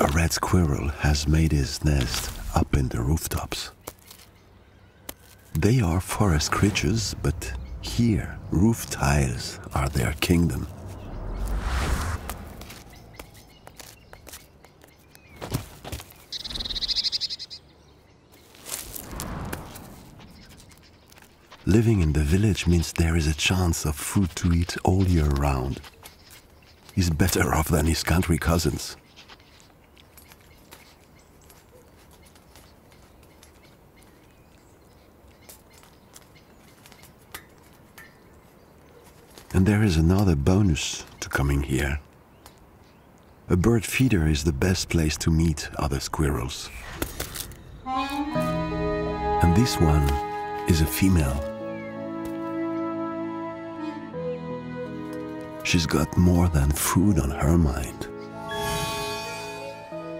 A red squirrel has made his nest up in the rooftops. They are forest creatures, but here roof tiles are their kingdom. Living in the village means there is a chance of food to eat all year round. He's better off than his country cousins. And there is another bonus to coming here. A bird feeder is the best place to meet other squirrels. And this one is a female. She's got more than food on her mind.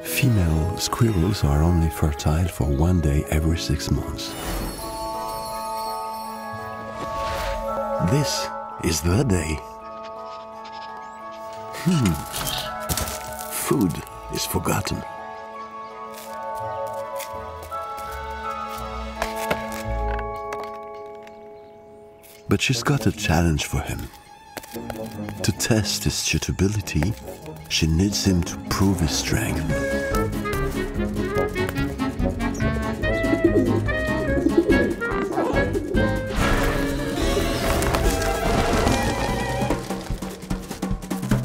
Female squirrels are only fertile for one day every six months. This is the day. Hmm. Food is forgotten. But she's got a challenge for him. To test his suitability, she needs him to prove his strength.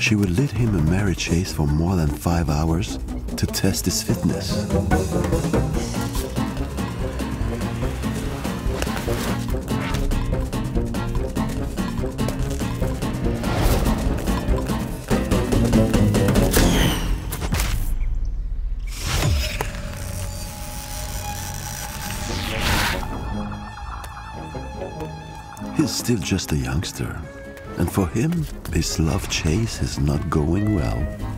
She would lead him a merry chase for more than five hours to test his fitness. He's still just a youngster, and for him, this love chase is not going well.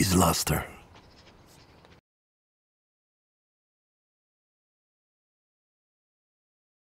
He's lost her.